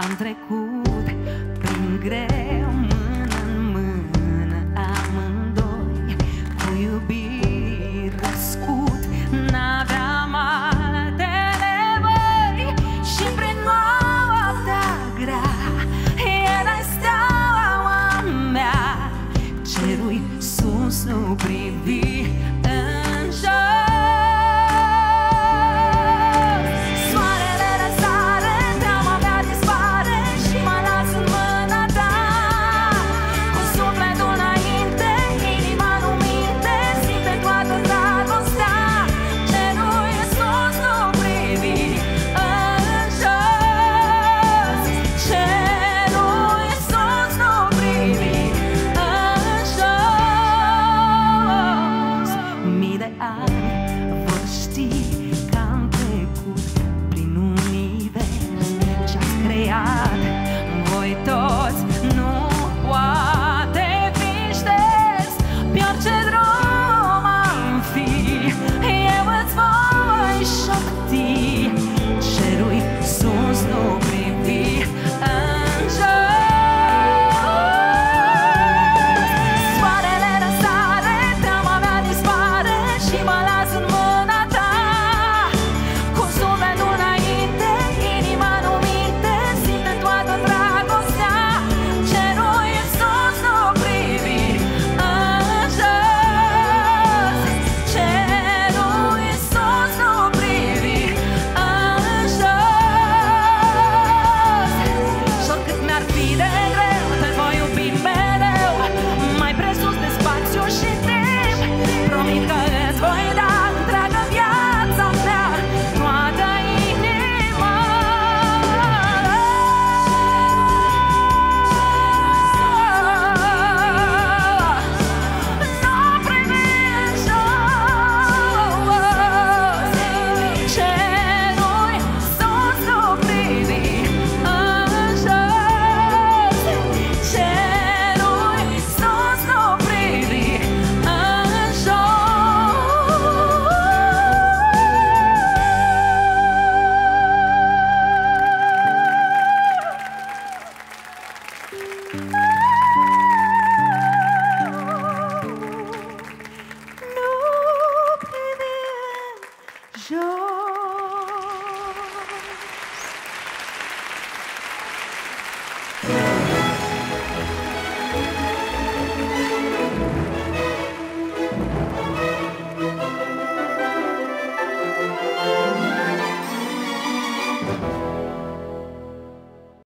Am trecut prin greu mână în mână amândoi Cu iubiri I show.